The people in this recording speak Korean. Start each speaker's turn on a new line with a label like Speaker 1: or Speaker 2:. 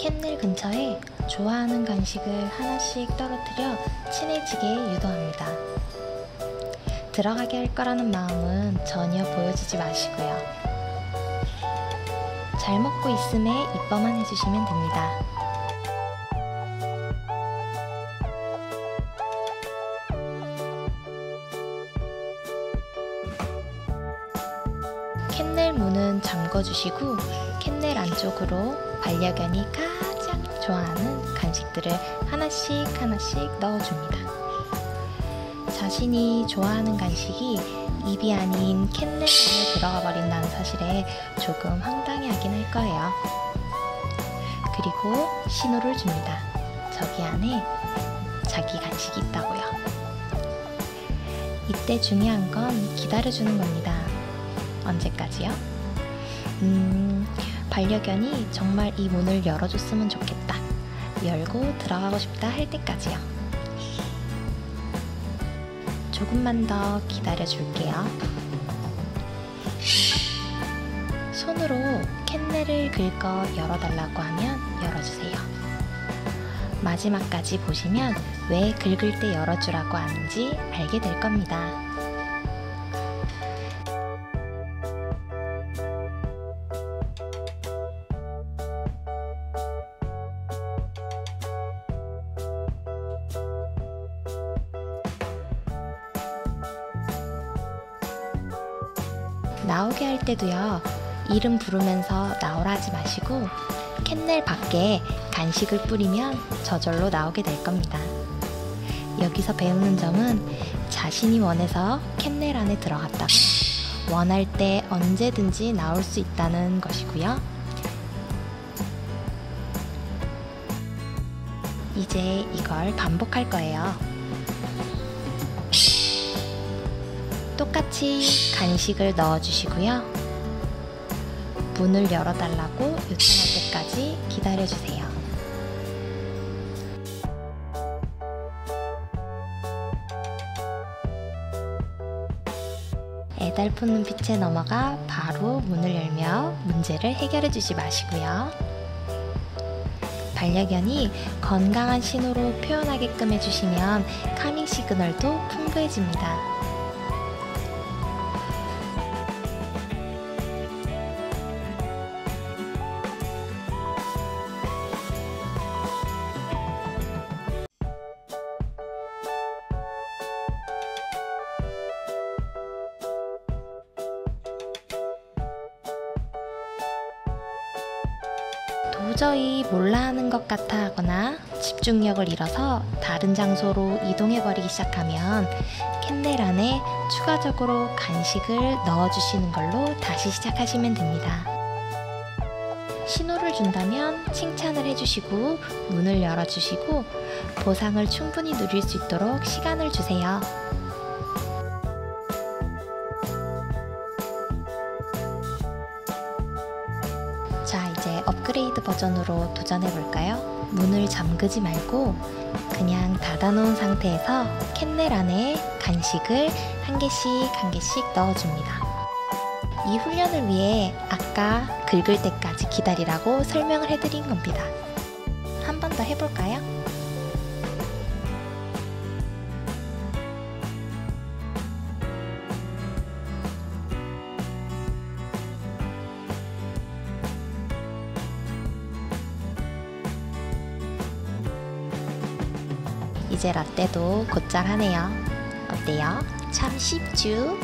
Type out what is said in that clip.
Speaker 1: 캔넬 근처에 좋아하는 간식을 하나씩 떨어뜨려 친해지게 유도합니다. 들어가게 할 거라는 마음은 전혀 보여주지 마시고요. 잘 먹고 있음에 이뻐만 해주시면 됩니다. 캔넬 문은 잠궈주시고 캔넬 안쪽으로 반려견이 가장 좋아하는 간식들을 하나씩 하나씩 넣어줍니다. 자신이 좋아하는 간식이 입이 아닌 캔넬 안에 들어가 버린다는 사실에 조금 황당해하긴 할 거예요. 그리고 신호를 줍니다. 저기 안에 자기 간식이 있다고요. 이때 중요한 건 기다려주는 겁니다. 언제까지요? 음, 반려견이 정말 이 문을 열어줬으면 좋겠다. 열고 들어가고 싶다 할 때까지요. 조금만 더 기다려 줄게요. 손으로 캔넬을 긁어 열어달라고 하면 열어주세요. 마지막까지 보시면 왜 긁을 때 열어주라고 하는지 알게 될 겁니다. 나오게 할 때도요, 이름 부르면서 나오라 하지 마시고, 캔넬 밖에 간식을 뿌리면 저절로 나오게 될 겁니다. 여기서 배우는 점은 자신이 원해서 캔넬 안에 들어갔다가 원할 때 언제든지 나올 수 있다는 것이고요. 이제 이걸 반복할 거예요. 똑같이 간식을 넣어주시고요. 문을 열어달라고 요청할 때까지 기다려주세요. 애달픈 눈빛에 넘어가 바로 문을 열며 문제를 해결해 주지 마시고요. 반려견이 건강한 신호로 표현하게끔 해주시면 카밍 시그널도 풍부해집니다. 도저히 몰라 하는 것 같아 하거나 집중력을 잃어서 다른 장소로 이동해버리기 시작하면 캔넬 안에 추가적으로 간식을 넣어주시는 걸로 다시 시작하시면 됩니다. 신호를 준다면 칭찬을 해주시고 문을 열어주시고 보상을 충분히 누릴 수 있도록 시간을 주세요. 업그레이드 버전으로 도전해 볼까요? 문을 잠그지 말고 그냥 닫아놓은 상태에서 캔넬 안에 간식을 한 개씩 한 개씩 넣어줍니다. 이 훈련을 위해 아까 긁을 때까지 기다리라고 설명을 해드린 겁니다. 한 번 더 해볼까요? 이제 라떼도 곧잘 하네요. 어때요? 참 쉽죠?